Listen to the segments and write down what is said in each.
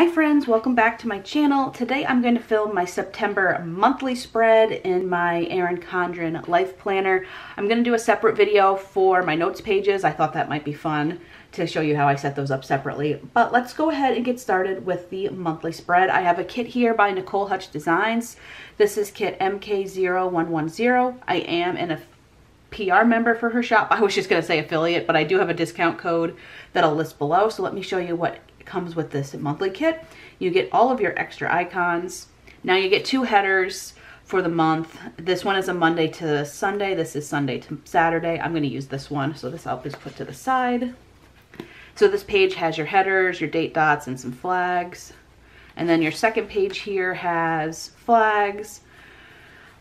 Hi friends, welcome back to my channel. Today I'm going to film my September monthly spread in my Erin Condren Life Planner. I'm going to do a separate video for my notes pages. I thought that might be fun to show you how I set those up separately. But let's go ahead and get started with the monthly spread. I have a kit here by Nicole Hutch Designs. This is kit MK0110. I am in a PR member for her shop. I was just going to say affiliate, but I do have a discount code that I'll list below. So let me show you what comes with this monthly kit. You get all of your extra icons. Now you get two headers for the month. This one is a Monday to Sunday. This is Sunday to Saturday. I'm going to use this one. So this I'll just put to the side. So this page has your headers, your date dots, and some flags. And then your second page here has flags,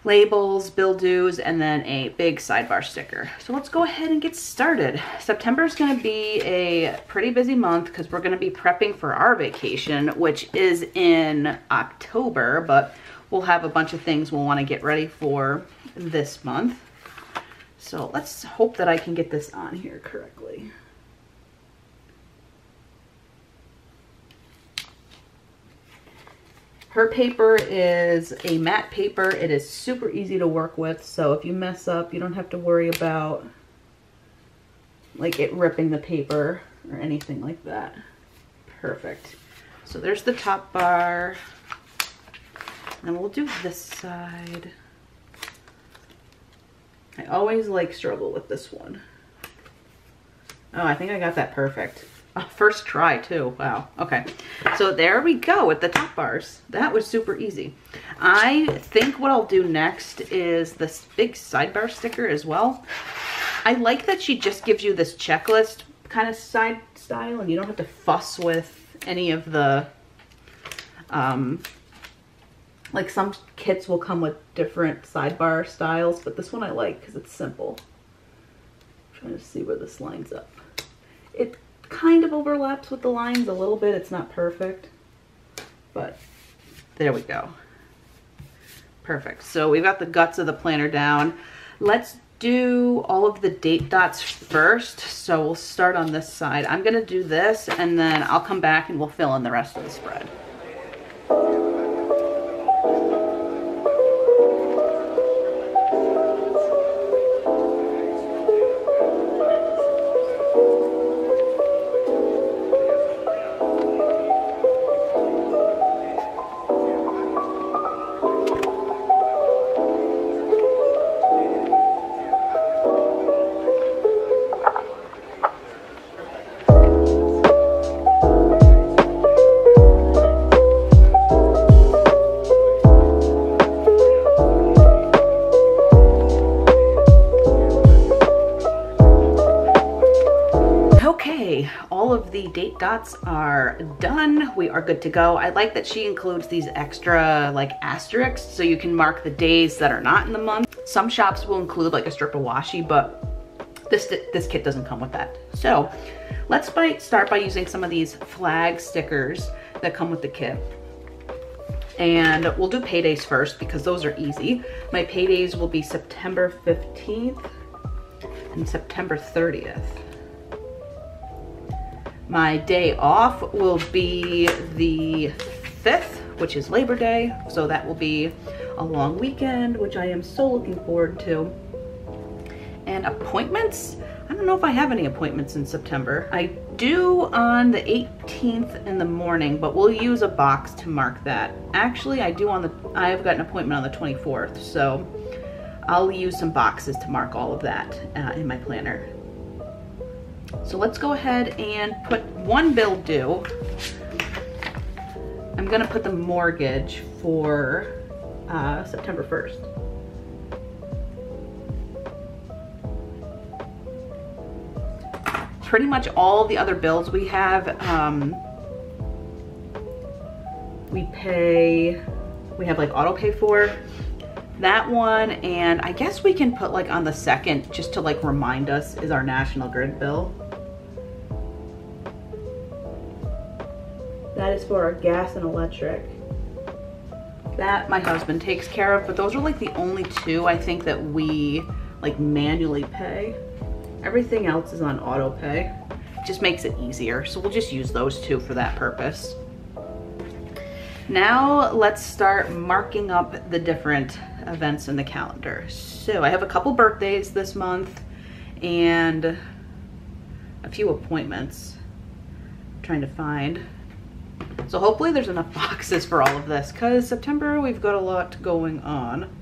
labels, bill dues, and then a big sidebar sticker. So let's go ahead and get started. September is going to be a pretty busy month because we're going to be prepping for our vacation, which is in October, but we'll have a bunch of things we'll want to get ready for this month. So let's hope that I can get this on here correctly. Her paper is a matte paper. It is super easy to work with. So if you mess up, you don't have to worry about like it ripping the paper or anything like that. Perfect. So there's the top bar. And we'll do this side. I always like struggle with this one. Oh, I think I got that perfect. First try too. Wow. Okay. So there we go with the top bars. That was super easy. I think what I'll do next is this big sidebar sticker as well. I like that she just gives you this checklist kind of side style and you don't have to fuss with any of the, um, like some kits will come with different sidebar styles, but this one I like because it's simple. I'm trying to see where this lines up. It kind of overlaps with the lines a little bit. It's not perfect, but there we go. Perfect. So we've got the guts of the planner down. Let's do all of the date dots first. So we'll start on this side. I'm going to do this and then I'll come back and we'll fill in the rest of the spread. Date dots are done. We are good to go. I like that she includes these extra like asterisks so you can mark the days that are not in the month. Some shops will include like a strip of washi, but this, this kit doesn't come with that. So let's by, start by using some of these flag stickers that come with the kit. And we'll do paydays first because those are easy. My paydays will be September 15th and September 30th. My day off will be the 5th, which is Labor Day. So that will be a long weekend, which I am so looking forward to. And appointments, I don't know if I have any appointments in September. I do on the 18th in the morning, but we'll use a box to mark that. Actually, I do on the, I've got an appointment on the 24th, so I'll use some boxes to mark all of that uh, in my planner. So let's go ahead and put one bill due. I'm gonna put the mortgage for uh, September 1st. Pretty much all the other bills we have, um, we pay, we have like auto pay for that one and I guess we can put like on the second just to like remind us is our national grid bill. That is for our gas and electric. That my husband takes care of, but those are like the only two I think that we like manually pay. Everything else is on auto pay. Just makes it easier. So we'll just use those two for that purpose. Now let's start marking up the different events in the calendar. So I have a couple birthdays this month and a few appointments I'm trying to find. So hopefully there's enough boxes for all of this because September we've got a lot going on.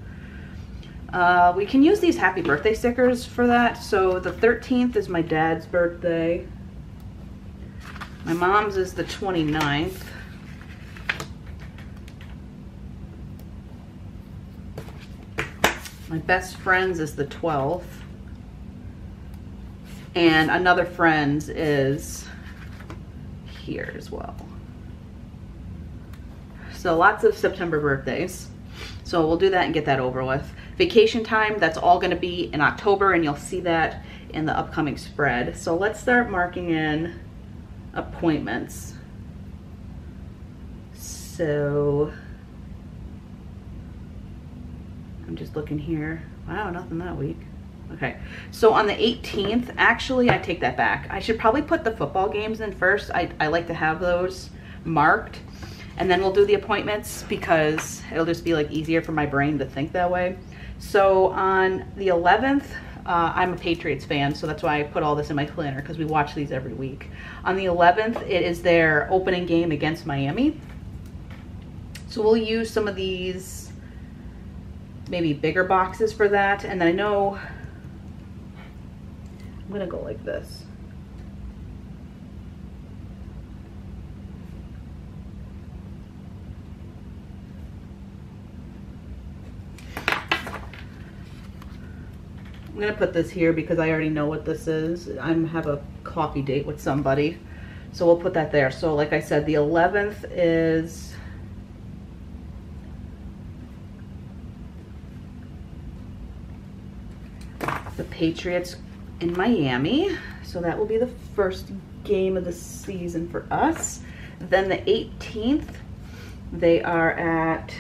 Uh, we can use these happy birthday stickers for that. So the 13th is my dad's birthday. My mom's is the 29th. My best friend's is the 12th. And another friend's is here as well. So lots of September birthdays. So we'll do that and get that over with. Vacation time, that's all gonna be in October and you'll see that in the upcoming spread. So let's start marking in appointments. So I'm just looking here. Wow, nothing that week. Okay, so on the 18th, actually, I take that back. I should probably put the football games in first. I, I like to have those marked. And then we'll do the appointments because it'll just be like easier for my brain to think that way. So on the 11th, uh, I'm a Patriots fan, so that's why I put all this in my planner because we watch these every week. On the 11th, it is their opening game against Miami. So we'll use some of these maybe bigger boxes for that. And I know I'm gonna go like this. I'm gonna put this here because I already know what this is. I have a coffee date with somebody. So we'll put that there. So like I said, the 11th is the Patriots in Miami. So that will be the first game of the season for us. Then the 18th, they are at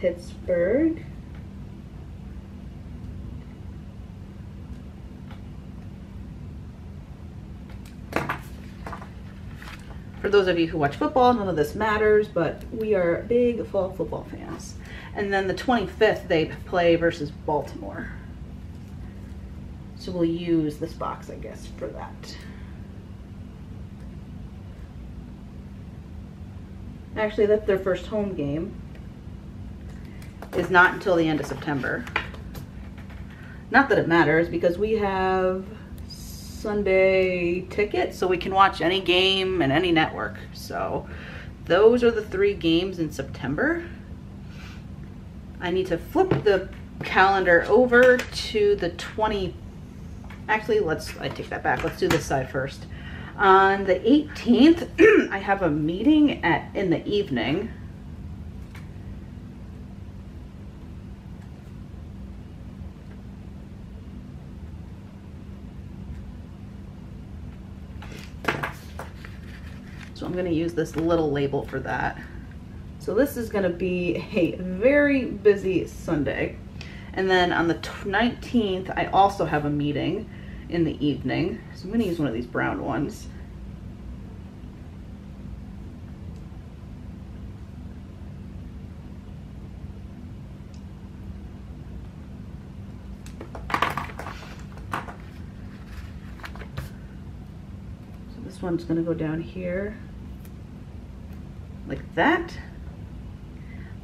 Pittsburgh. For those of you who watch football, none of this matters, but we are big fall football fans. And then the 25th, they play versus Baltimore. So we'll use this box, I guess, for that. Actually, that's their first home game. Is not until the end of September. Not that it matters because we have Sunday tickets so we can watch any game and any network. So those are the three games in September. I need to flip the calendar over to the 20 Actually, let's, I take that back. Let's do this side first. On the 18th, I have a meeting at in the evening. So I'm gonna use this little label for that. So this is gonna be a very busy Sunday. And then on the 19th, I also have a meeting in the evening. So I'm to use one of these brown ones. So this one's going to go down here like that.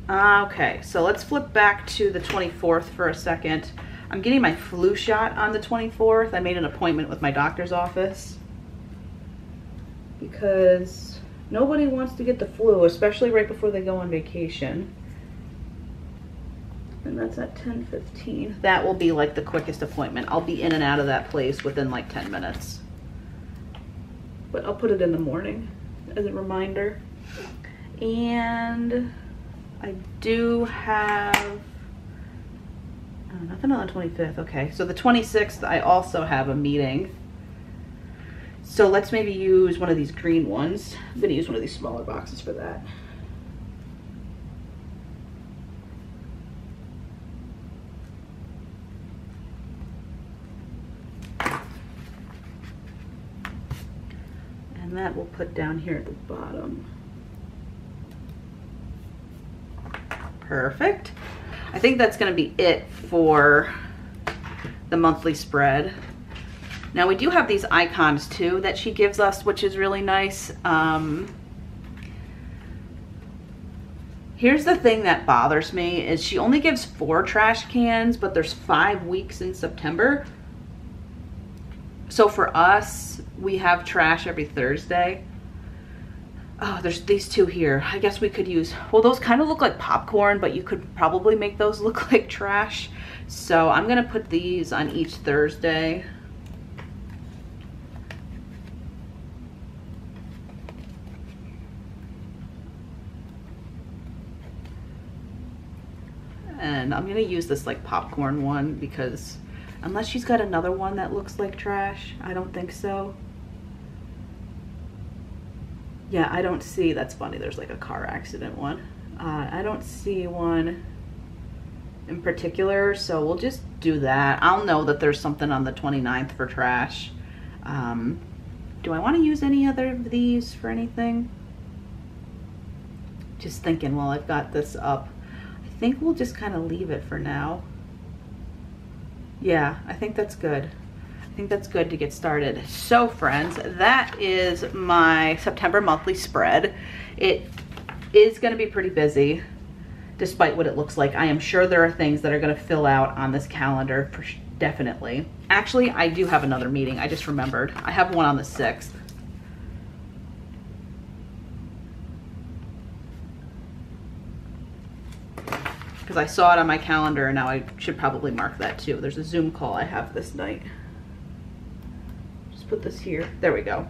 Ah, okay, so let's flip back to the 24th for a second. I'm getting my flu shot on the 24th. I made an appointment with my doctor's office because nobody wants to get the flu, especially right before they go on vacation. And that's at 10:15. That will be like the quickest appointment. I'll be in and out of that place within like 10 minutes. But I'll put it in the morning as a reminder. And I do have Oh, nothing on the 25th. Okay, so the 26th, I also have a meeting. So let's maybe use one of these green ones. I'm gonna use one of these smaller boxes for that. And that we'll put down here at the bottom. Perfect. I think that's gonna be it for the monthly spread. Now we do have these icons too that she gives us, which is really nice. Um, here's the thing that bothers me is she only gives four trash cans, but there's five weeks in September. So for us, we have trash every Thursday. Oh, there's these two here. I guess we could use, well, those kind of look like popcorn, but you could probably make those look like trash. So I'm gonna put these on each Thursday. And I'm gonna use this like popcorn one because unless she's got another one that looks like trash, I don't think so. Yeah, I don't see, that's funny, there's like a car accident one. Uh, I don't see one in particular, so we'll just do that. I'll know that there's something on the 29th for trash. Um, do I want to use any other of these for anything? Just thinking while I've got this up. I think we'll just kind of leave it for now. Yeah, I think that's good. I think that's good to get started. So friends, that is my September monthly spread. It is gonna be pretty busy despite what it looks like. I am sure there are things that are gonna fill out on this calendar for definitely. Actually, I do have another meeting. I just remembered. I have one on the 6th. Because I saw it on my calendar and now I should probably mark that too. There's a Zoom call I have this night. Put this here. There we go.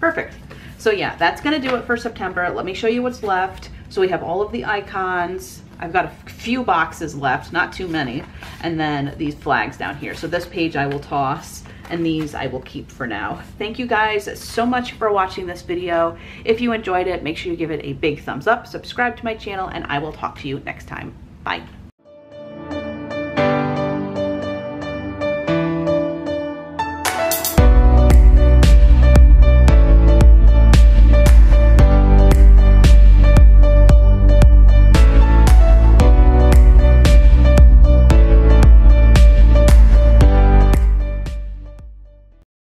Perfect. So yeah, that's gonna do it for September. Let me show you what's left. So we have all of the icons. I've got a few boxes left, not too many. And then these flags down here. So this page I will toss and these I will keep for now. Thank you guys so much for watching this video. If you enjoyed it, make sure you give it a big thumbs up, subscribe to my channel, and I will talk to you next time. Bye.